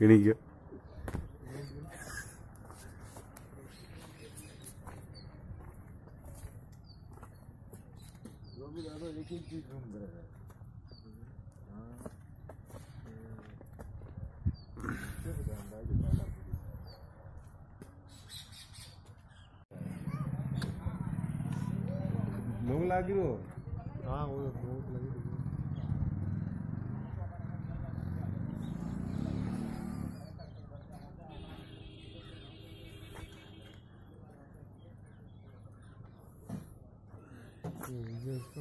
കിണിക്കോ Yok bir daha da öyle keyifli bir durum लोग लागी हो हाँ वो लोग लगी थी। ये इसको